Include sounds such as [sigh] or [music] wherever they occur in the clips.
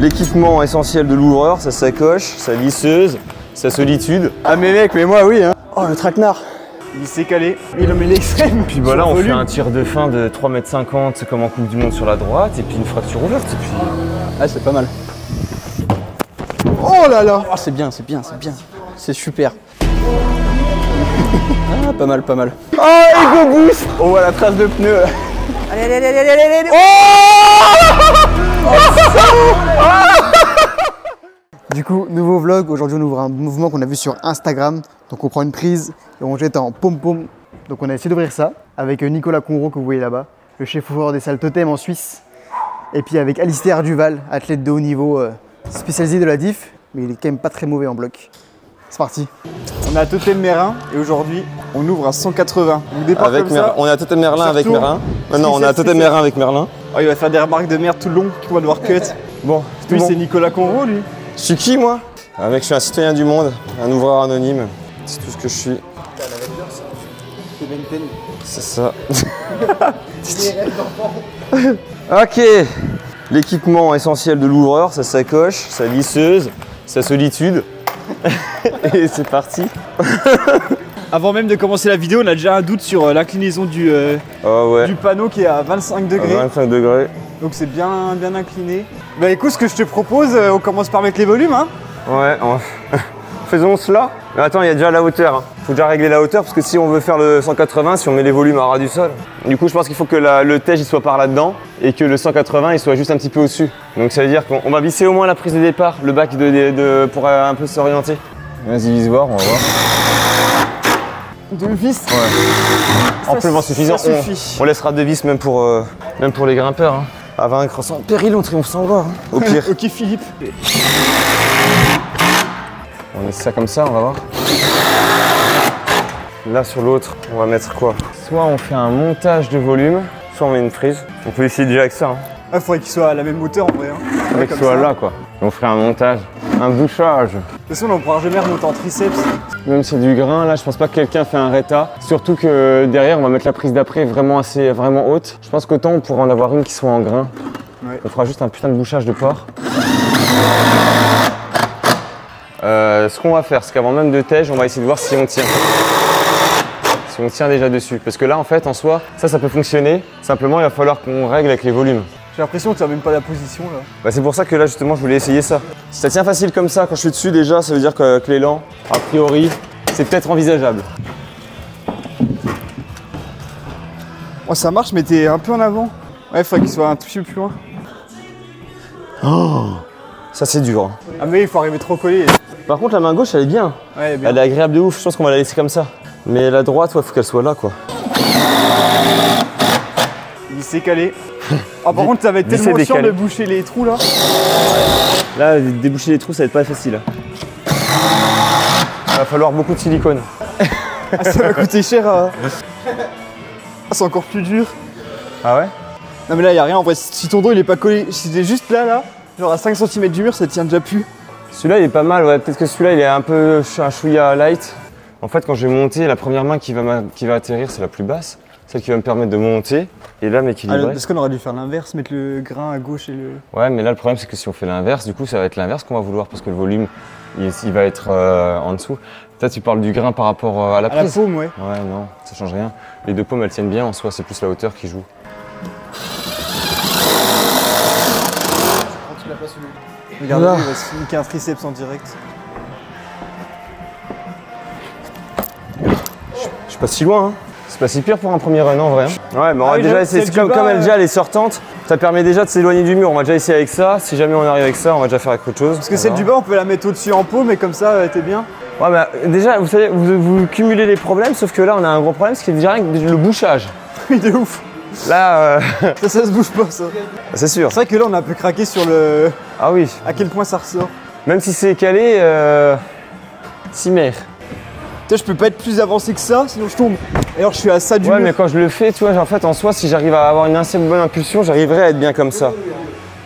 l'équipement essentiel de l'ouvreur, sa sacoche, sa lisseuse, sa solitude. Ah mais mec, mais moi oui hein. Oh le traquenard Il s'est calé, il a mis l'extrême. Puis voilà, on fait un tir de fin de 3m50 comme en Coupe du Monde sur la droite, et puis une fracture ouverte, et puis... Ah c'est pas mal. Oh là là oh, C'est bien, c'est bien, c'est bien. C'est super. [laughs] ah pas mal, pas mal. Oh Ego Boost On voit la trace de pneu. Allez, allez, allez, allez, allez, allez. Oh Du coup, nouveau vlog. Aujourd'hui, on ouvre un mouvement qu'on a vu sur Instagram. Donc, on prend une prise et on jette en pom-pom. Donc, on a essayé d'ouvrir ça avec Nicolas Conro que vous voyez là-bas, le chef ouvreur des salles Totem en Suisse. Et puis avec Alistair Duval, athlète de haut niveau euh, spécialisé de la diff, mais il est quand même pas très mauvais en bloc. C'est parti. On a Totem Merin et aujourd'hui on ouvre à 180. avec On est à Totem Merlin avec Merin. non, on est à Totem Merin avec Merlin. Oh, il va faire des remarques de merde tout le long qu'on va devoir cut. [laughs] bon, lui c'est Nicolas Conro lui. Je suis qui moi? Mec, je suis un citoyen du monde, un ouvreur anonyme. C'est tout ce que je suis. C'est ça. [laughs] ok. L'équipement essentiel de l'ouvreur, sa sacoche, sa lisseuse, sa solitude. [laughs] Et c'est parti. [laughs] Avant même de commencer la vidéo, on a déjà un doute sur euh, l'inclinaison du, euh, ah du panneau qui est à 25 degrés. 25 degrés. Donc c'est bien, bien incliné. Bah écoute, ce que je te propose, euh, on commence par mettre les volumes. Hein ouais, [laughs] faisons cela. Mais attends, il y a déjà la hauteur. Hein. Faut déjà régler la hauteur parce que si on veut faire le 180, si on met les volumes à ras du sol, du coup je pense qu'il faut que le tège il soit par là-dedans et que le 180 il soit juste un petit peu au-dessus. Donc ça veut dire qu'on va visser au moins la prise de départ, le bac de, pour un peu s'orienter. Vas-y, vise voir, on va voir. Deux vis Ouais. Amplement suffisant. On, laissera deux vis même pour, euh, même pour les grimpeurs. Hein. À vaincre sans péril, on triomphe sans gloire. Hein. Au pire. [laughs] ok, Philippe. On met ça comme ça, on va voir. Là sur l'autre, on va mettre quoi? Soit on fait un montage de volume, soit on met une prise. On peut essayer déjà avec ça. Hein. Il faudrait qu'il soit à la même hauteur en vrai. Hein. qu'il soit là quoi. On ferait un montage, un bouchage. De toute façon, on pourra jamais remonter en triceps. Même si c'est du grain, là, je pense pas que quelqu'un fait un reta. Surtout que derrière, on va mettre la prise d'après vraiment assez, vraiment haute. Je pense qu'autant on pourra en avoir une qui soit en grain. On fera juste un putain de bouchage de porc. Euh, ce qu'on va faire, c'est qu'avant même de tège, on va essayer de voir si on tient. Si on tient déjà dessus. Parce que là, en fait, en soi, ça, ça peut fonctionner. Simplement, il va falloir qu'on règle avec les volumes. J'ai l'impression que tu n'as même pas la position là. Bah, c'est pour ça que là, justement, je voulais essayer ça. Si ça tient facile comme ça, quand je suis dessus déjà, ça veut dire que, l'élan, a priori, c'est peut-être envisageable. Oh, ça marche, mais t'es un peu en avant. Ouais, il faudrait qu'il soit un tout petit peu plus loin. Oh Ça, c'est dur. Hein. Ah, mais il faut arriver trop collé. Par contre, la main gauche, elle est bien. Ouais, elle, est bien. elle est agréable de ouf. Je pense qu'on va la laisser comme ça. Mais la droite, il faut qu'elle soit là, quoi. Il s'est calé. [laughs] Ah, par contre, ça va être tellement chiant de boucher les trous là. Là, déboucher les trous, ça va être pas facile. Il va falloir beaucoup de silicone. ah, ça va coûter cher. Hein. [laughs] Ah, c'est encore plus dur. Ah ouais? Non, mais là, il a rien. En vrai, si ton dos il est pas collé, si t'es juste là, là, genre à 5 cm du mur, ça tient déjà plus. Celui-là, il est pas mal, ouais. Peut-être que celui-là, il est un peu un chouïa light. En fait, quand je vais monter, la première main qui va, qui va atterrir, c'est la plus basse. Celle qui va me permettre de monter et là m'équilibrer. Est-ce qu'on aurait dû faire l'inverse, mettre le grain à gauche et le. Ouais, mais là, le problème, c'est que si on fait l'inverse, du coup, ça va être l'inverse qu'on va vouloir parce que le volume, il, va être euh, en dessous. Toi, tu parles du grain par rapport euh, à la prise. À la paume, ouais. Ouais, non, ça change rien. Les deux paumes, elles tiennent bien. En soi, c'est plus la hauteur qui joue. Regardez, il va se niquer un triceps en direct. Suis pas si loin, hein. C'est pas si pire pour un premier run en vrai. Hein. Ouais, mais on va ah déjà essayer, comme, comme elle, déjà elle est sortante, ça permet déjà de s'éloigner du mur. On va déjà essayer avec ça. Si jamais on arrive avec ça, on va déjà faire avec autre chose. Parce que celle du bas, on peut la mettre au-dessus en pot, mais comme ça, t'es bien. Ouais, bah déjà, vous savez, vous, cumulez les problèmes, sauf que là, on a un gros problème, ce qui est direct le bouchage. [laughs] Oui, de ouf. Là, euh... [laughs] ça, ça se bouge pas, ça. C'est sûr. C'est vrai que là, on a un peu craqué sur le. Ah oui. À quel point ça ressort. Même si c'est calé, euh... mère. Tu sais, je peux pas être plus avancé que ça, sinon je tombe. Et alors, je suis à ça du Ouais, mais quand je le fais, tu vois, en fait, en soi, si j'arrive à avoir une assez bonne impulsion, j'arriverai à être bien comme ça.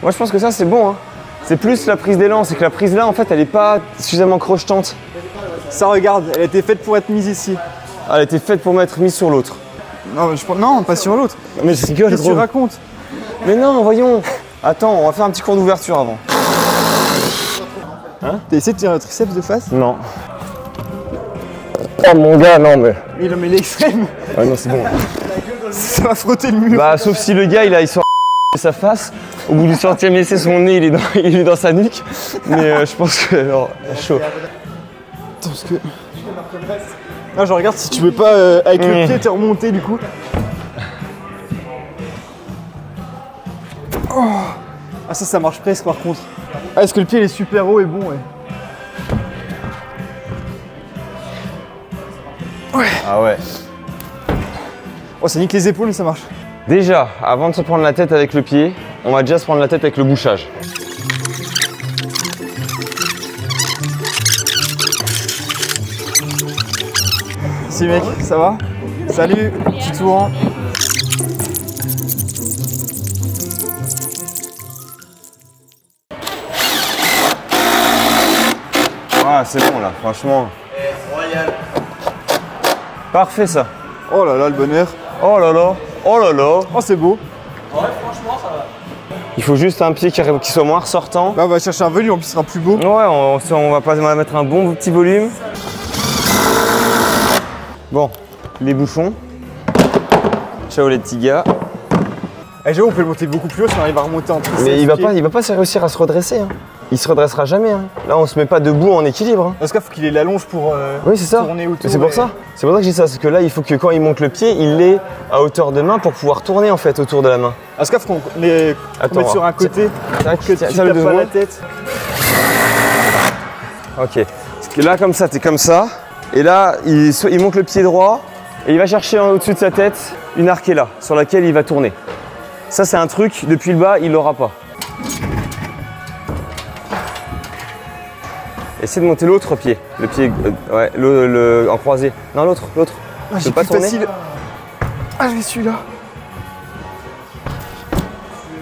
Moi, je pense que ça, c'est bon. Hein. C'est plus la prise d'élan, c'est que la prise là, en fait, elle est pas suffisamment crochetante. Ça, regarde, elle a été faite pour être mise ici. Ah, elle a été faite pour m'être mise sur l'autre. Non, je... non, pas sur l'autre. Mais c'est Qu'est-ce que tu racontes Mais non, voyons. Attends, on va faire un petit cours d'ouverture avant. Hein T'as essayé de tirer un triceps de face? Non. Oh mon gars, non mais. Oui, non, mais l'extrême, Ouais, non, c'est bon. ça va frotter le mur. Bah, sauf si le gars, il a il sort [laughs] sa face. Au bout du centième essai, son nez, il est dans, [laughs] il est dans sa nuque. Mais euh, je pense que. non, chaud. Attends, parce que. Ah, je regarde si tu veux pas, euh, avec le Mmh. pied, t'es remonté du coup. Oh. Ah, ça, ça marche presque par contre. Ah, est-ce que le pied il est super haut et bon, ouais. Ah ouais. Oh, ça nique les épaules, mais ça marche. Déjà, avant de se prendre la tête avec le pied, on va déjà se prendre la tête avec le bouchage. Si, mec, ça va Salut, petit souvent. Ah, c'est bon là, franchement. Parfait ça. Oh là là, le bonheur. Oh là là, oh là là. Oh, c'est beau. Il faut juste un pied qui, qui soit moins ressortant. Là, on va chercher un volume, en plus, il sera plus beau. Ouais, on, on va pas on va mettre un bon petit volume. Bon, les bouchons. Ciao les petits gars. Eh, j'avoue, on peut le monter beaucoup plus haut si on arrive à remonter en triceps. Mais il va pas, il va pas réussir à se redresser. hein. Il se redressera jamais. hein. Là, on se met pas debout en équilibre. hein. Dans ce cas, faut qu'il ait la longe pour euh, Oui, c'est ça. tourner autour. C'est pour et- ça. C'est pour ça que je dis ça. C'est que là, il faut que quand il monte le pied, il l'ait à hauteur de main pour pouvoir tourner en fait autour de la main. Dans ce cas, faut qu'on les Attends, mette sur un côté. Tac, Que tiens, tu tiens le tapes pas la tête. Ok. Parce là, comme ça, t'es comme ça. Et là, il, monte le pied droit et il va chercher au-dessus de sa tête une arquée là, sur laquelle il va tourner. Ça, c'est un truc, depuis le bas, il l'aura pas. Essaie de monter l'autre pied. Le pied, euh, ouais, le, le- en croisé. Non, l'autre, l'autre. Ah, j'ai peux pas plus tourner facile. Ah, je vais celui-là.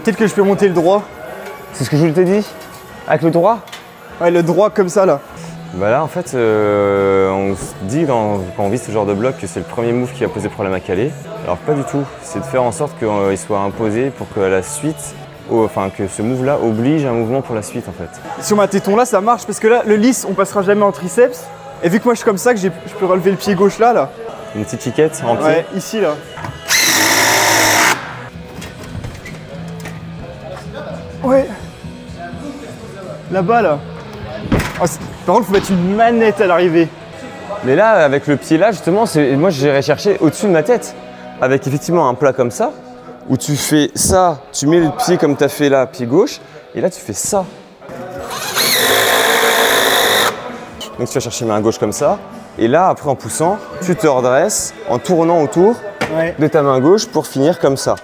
Peut-être que je peux monter le droit. C'est ce que je t'ai dit Avec le droit Ouais, le droit comme ça là. Bah là, en fait, euh, on se dit dans- quand on vit ce genre de bloc que c'est le premier move qui va poser problème à Calais. Alors pas du tout. C'est de faire en sorte qu'il soit imposé pour que la suite, au- enfin que ce move-là oblige un mouvement pour la suite en fait. Sur ma téton là, ça marche parce que là, le lisse, on passera jamais en triceps. Et vu que moi je suis comme ça, que je peux relever le pied gauche là, là. Une petite chiquette en pied. Ouais, ici là. Ouais. Là-bas là. Oh, c'est- par contre, faut mettre une manette à l'arrivée. Mais là, avec le pied là, justement, moi j'irais chercher au-dessus de ma tête. Avec effectivement un plat comme ça, où tu fais ça, tu mets le pied comme tu as fait là, pied gauche, et là tu fais ça. Donc tu vas chercher main gauche comme ça, et là après en poussant, tu te redresses en tournant autour Ouais. de ta main gauche pour finir comme ça.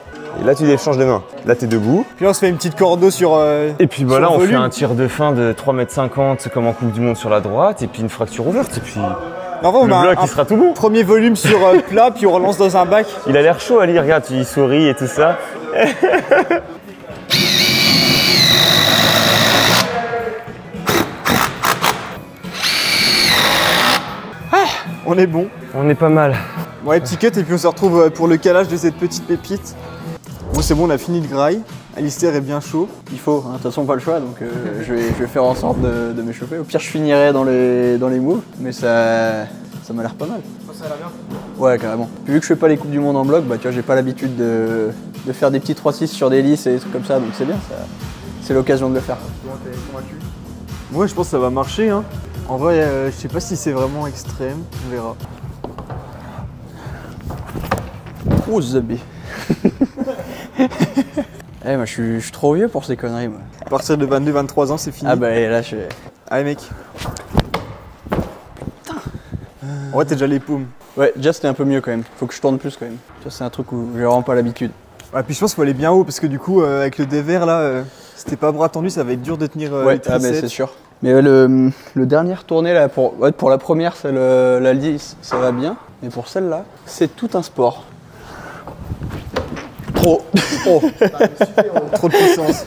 Et là tu échanges de main. Là tu es debout. Puis là, on se fait une petite cordeau sur. euh, Et puis voilà, on fait un tir de fin de 3m50 comme en Coupe du Monde sur la droite, et puis une fracture ouverte, et puis En vrai, on le a un- bloc un il sera tout bon. premier volume sur euh, [laughs] plat, puis on relance dans un bac. Il a l'air chaud Ali, regarde, il sourit et tout ça. On est bon. On est pas mal. Ouais, petit cut, et puis on se retrouve euh, pour le calage de cette petite pépite. Bon, c'est bon, on a fini le graille. Alistair est bien chaud. Il faut, hein. de toute façon pas le choix, donc euh, je, vais, je vais faire en sorte de, de m'échauffer. Au pire je finirai dans les, dans les moves, mais ça, ça m'a l'air pas mal. Ça a l'air bien. Ouais carrément. Puis vu que je fais pas les coupes du monde en bloc, bah tu vois j'ai pas l'habitude de, de faire des petits 3-6 sur des lisses et des trucs comme ça, donc c'est bien, ça- c'est l'occasion de le faire. Ouais, je pense que ça va marcher. Hein. En vrai, euh, je sais pas si c'est vraiment extrême. On verra. Oh Zabé [laughs] Eh moi je suis, je suis trop vieux pour ces conneries moi. À partir de 22-23 ans, c'est fini. Ah bah là je... Allez, mec. En vrai, t'es déjà les paumes. Ouais déjà c'était un peu mieux quand même, faut que je tourne plus quand même. Ça c'est un truc où j'ai vraiment pas l'habitude. Ouais, puis je pense qu'il faut aller bien haut parce que du coup, euh, avec le dévers là, euh, t'es pas bras tendu, ça va être dur de tenir euh, Ouais, les ah, mais c'est sûr. Mais euh, le, le dernier tournée là, pour, ouais, pour la première, c'est le- la lisse, ça va bien. Mais pour celle-là, c'est tout un sport. Trop. [laughs] Oh. Trop de puissance.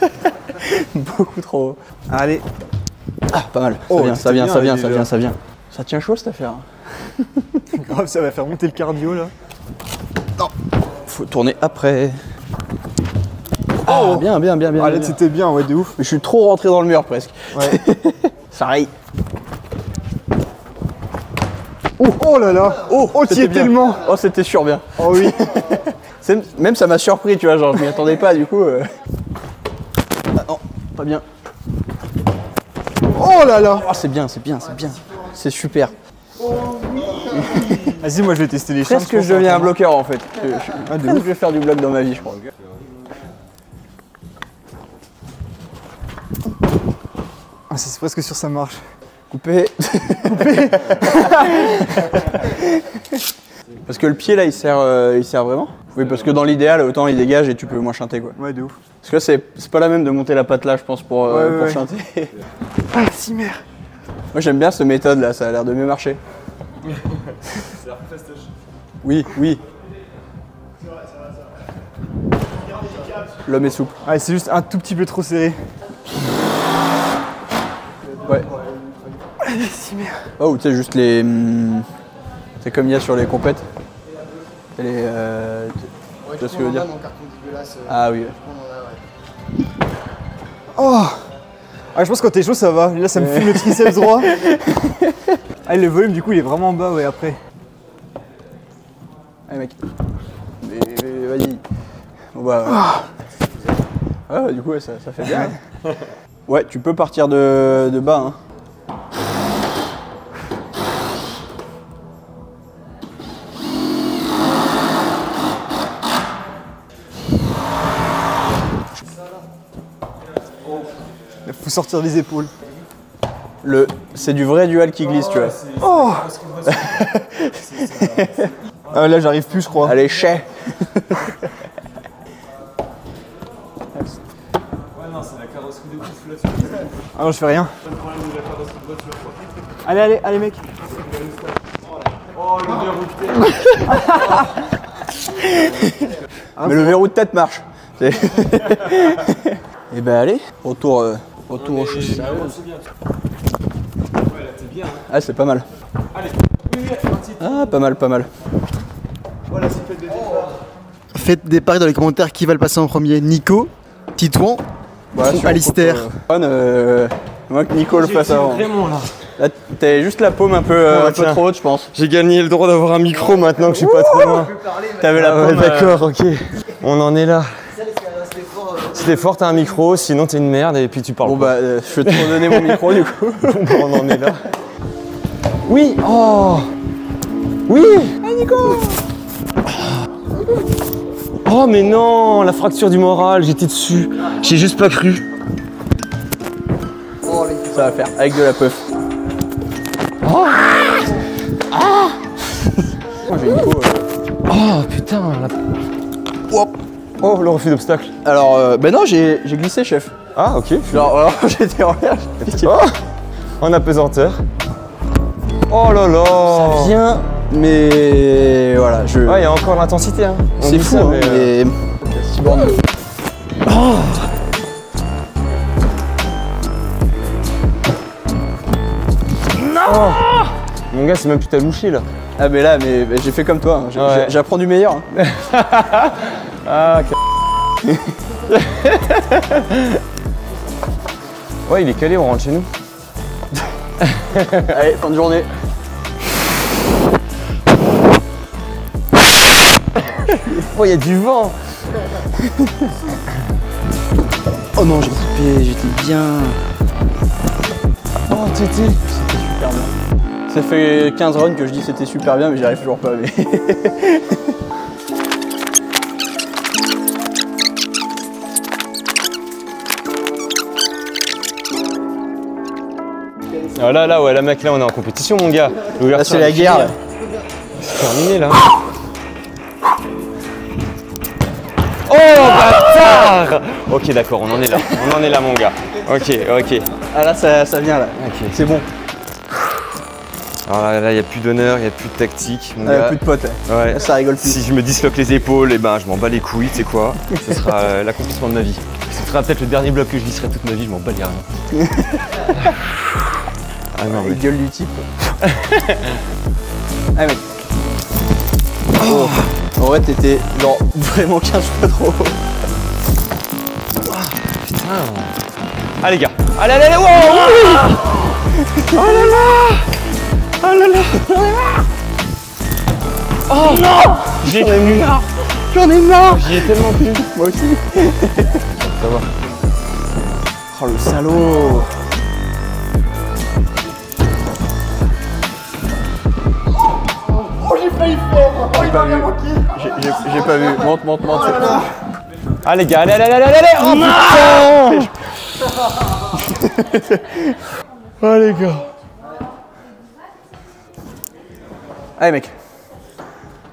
[laughs] Beaucoup trop. Allez. Ah, pas mal. Oh, ça vient, ça vient, ça vient, ça vient, ça vient. Ça tient chaud cette affaire. [laughs] Grave, ça va faire monter le cardio là. Faut tourner après. Oh, bien, bien, bien, bien. Ah, bien, là, c'était bien, ouais, de ouf. Mais je suis trop rentré dans le mur presque. Ouais. Ça raye. Oh, là là Oh, oh bien. tellement Oh, c'était sûr bien. Oh oui Même ça m'a surpris, tu vois, genre je m'y attendais pas du coup. euh. Ah non, pas bien. Oh là là Oh, c'est bien, c'est bien, c'est bien. C'est super. [laughs] Vas-y, moi je vais tester les charmes. Presque que je deviens un bloqueur en fait. Je, je- Ah, de presque ouf. je vais faire du bloc dans ma vie, je crois. Ah, c'est presque sûr ça marche. Coupé. [laughs] parce que le pied là il sert, euh, il sert vraiment? Oui, parce que dans l'idéal, autant il dégage et tu peux moins chanter quoi. Ouais, de ouf. Parce que c'est c'est pas la même de monter la patte là, je pense, pour, euh, Ouais, ouais, pour ouais. chanter. [laughs] Ah, si merde Moi j'aime bien cette méthode là, ça a l'air de mieux marcher. [laughs] Oui, oui. L'homme est souple. Ah, c'est juste un tout petit peu trop serré. Ouais. [laughs] Oh, ou tu sais, juste les. hum, C'est comme il y a sur les compètes. Les. Euh, tu tu vois ce que je veux dire Ah oui. ouais. Oh Ah, je pense que quand t'es chaud, ça va. Là, ça me fume le triceps droit. [laughs] Ah, le volume, du coup, il est vraiment bas, ouais, après. Allez mec. Mais, mais vas-y. Bon bah. Ouais, ouais, du coup ouais, ça, ça fait bien. hein. [laughs] Ouais, tu peux partir de, de bas. Hein. Sortir les épaules. Le, c'est du vrai dual qui glisse, tu vois. Oh [laughs] Ah, là, j'arrive plus, je crois. Allez, chais Ah non, je fais rien. Allez, allez, allez, mec. Mais le verrou de tête marche. [laughs] Et ben allez, retour, euh, retour aux choses sérieuses. Ah c'est pas mal. Ah pas mal, pas mal. Faites des paris dans les commentaires qui va le passer en premier. Nico, Titouan Voilà, ou sur Alistair. Fun, euh, moi que Nico le fasse avant. Vraiment là. Là t'avais juste la paume un peu, euh, Oh, un peu trop haute je pense. J'ai gagné le droit d'avoir un micro maintenant que je suis pas trop loin. T'avais la Ah ouais, paume. euh, d'accord, ok. On en est là. Si t'es fort, t'as un micro, sinon t'es une merde et puis tu parles Bon pas. bah euh, je vais te redonner mon micro du coup. [laughs] Bon, bah, on en est là. Oui Oh Oui Oh mais non La fracture du moral, j'étais dessus. J'ai juste pas cru. Ça va faire avec de la puff. Oh, j'ai Nico, euh, Oh putain la-. Oh le refus d'obstacle. Alors euh, ben non j'ai glissé chef. Ah ok. Alors, alors [laughs] j'étais en l'air. Oh En apesanteur. Oh là là Bien, mais voilà, je. Ouais, il y a encore l'intensité. Hein. C'est fou, ça, hein, mais, mais. Six bornes. Mon gars, c'est même plus ta louché là. Ah, mais là, mais, mais j'ai fait comme toi. hein. Ouais. J'apprends du meilleur. hein. [laughs] Ah, [laughs] Ouais, il est calé, on rentre chez nous. Allez, fin de journée. Oh, il y a du vent Oh non, j'ai trippé, j'étais bien. Oh, tété Super bien. Ça fait 15 runs que je dis c'était super bien, mais j'y arrive toujours pas. Mais... [laughs] Ah là, là, ouais, la mec, là, on est en compétition, mon gars. Là, c'est la guerre. là. C'est terminé, là. Oh, bâtard Ok, d'accord, on en est là. On en est là, mon gars. Ok, ok. Ah là, ça, ça vient là. Ok. C'est bon. Alors là, là, il n'y a plus d'honneur, il n'y a plus de tactique, mon Ah, gars. plus de potes. Ouais. Là, ça rigole plus. Si je me disloque les épaules, et ben je m'en bats les couilles, tu sais quoi Ce sera euh, l'accomplissement de ma vie. Ce sera peut-être le dernier bloc que je visserai toute ma vie, je m'en bats les reins. [laughs] ah non, mais... Gueules du type. [laughs] Allez, mec. Oh. En vrai, t'étais genre vraiment 15 fois trop haut. Ah les gars. Allez, allez, allez, wow. Oh là là. Oh là là. Oh. Non J'ai plus. marre. J'en ai marre. J'y ai tellement plus. Moi aussi. Ça va. Oh le salaud J'ai pas vu. Monte, monte, monte. Allez les gars, allez, allez, allez, allez, allez. Oh putain. [laughs] Oh les gars. Allez mec.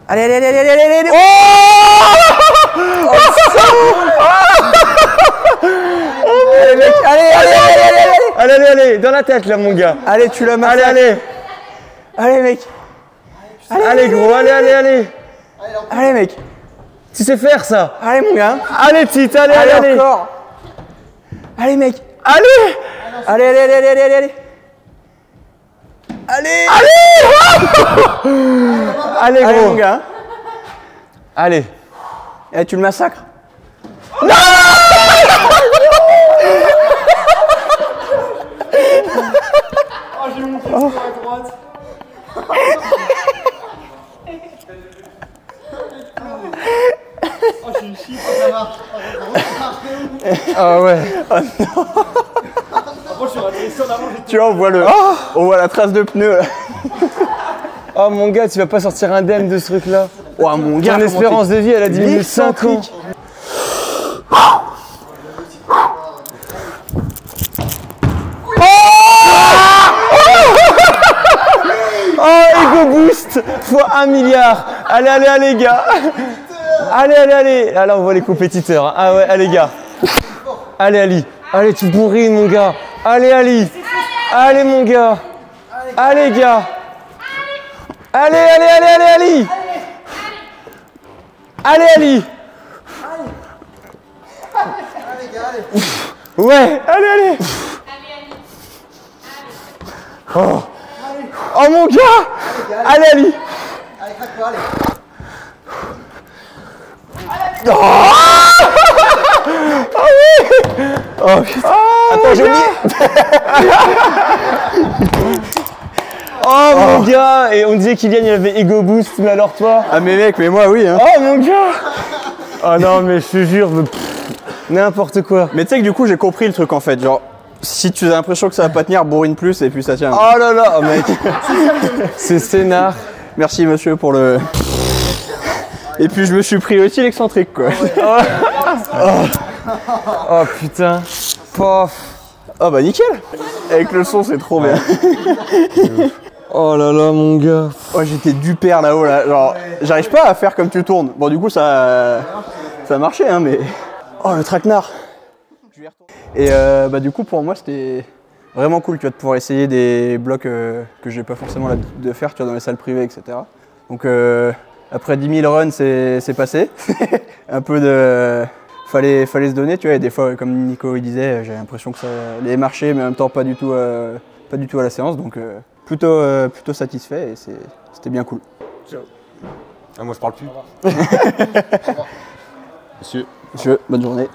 Allez, allez, allez, allez, allez, allez, allez. Allez mec, allez, allez, allez, allez, allez, Allez, allez, allez, dans la tête là mon gars. Allez, tu l'as Allez, allez. Allez mec, Allez gros, allez, allez, allez. Allez mec, Tu sais faire ça. Allez mon gars, Allez Tite, allez, allez, allez. allez encore, allez mec, Allez. Allez, allez, allez, allez, allez, allez, allez, Allez. [laughs] Allez gros mon gars, Allez. Eh, tu le massacres. [laughs] Ah ouais. Tu vois, on voit le, on voit la trace de pneu. Oh mon gars, tu vas pas sortir indemne de ce truc là Oh mon Ton espérance de vie, elle a diminué de 5 ans. Oh, Ego Boost fois 1 milliard. Allez, allez, allez, gars. Allez, allez, allez. Ah, là, on voit les compétiteurs. Ah ouais, allez, gars. Allez, Ali. Allez, tu bourrines, mon gars. Allez, Ali. Allez, mon gars. Allez, gars. Allez, allez, allez, allez, Ali. Allez, Ali. Ouais, allez, allez. Oh. Oh mon gars Allez Ali Oh [laughs] oui! Oh putain. Attends, j'ai oublié. [laughs] Oh mon gars. Et on disait Kylian il avait Ego Boost, mais alors toi? Ah mais mec, mais moi oui. Hein. Oh mon gars. Oh non mais je te jure, n'importe quoi. Mais tu sais que du coup j'ai compris le truc en fait, genre si tu as l'impression que ça va pas tenir, bourrine plus et puis ça tient. Oh là là, mec. [laughs] C'est scénar Merci monsieur pour le. Et puis je me suis pris aussi l'excentrique quoi. [laughs] Oh putain Pof Oh bah nickel Avec le son c'est trop bien. [laughs] Oh là là mon gars Oh j'étais du père là-haut là, genre j'arrive pas à faire comme tu tournes. Bon du coup ça ça a marché hein mais. Oh le traquenard Et euh, bah du coup pour moi c'était vraiment cool tu vois de pouvoir essayer des blocs euh, que j'ai pas forcément l'habitude de faire tu vois dans les salles privées etc. Donc euh, après 10 000 runs c'est c'est passé. [laughs] Un peu de fallait, fallait se donner, tu vois. Et des fois, comme Nico il disait, j'ai l'impression que ça allait marcher, mais en même temps pas du tout, euh, pas du tout à la séance. Donc euh, plutôt, euh, plutôt satisfait et c'était bien cool. Ah moi je parle plus [laughs] Monsieur, bonne journée.